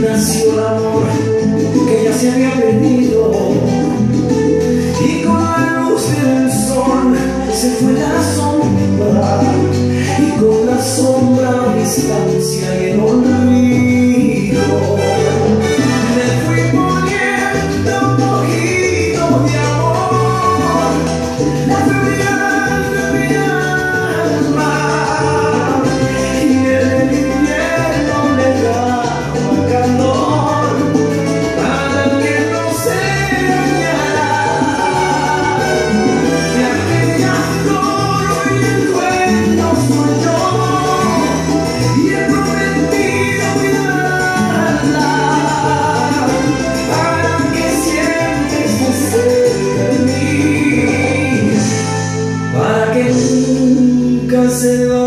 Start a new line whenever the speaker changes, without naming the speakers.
nació el amor que ya se había perdido. Y con la luz del sol se fue la sombra. Y con la sombra a distancia y el olvido. does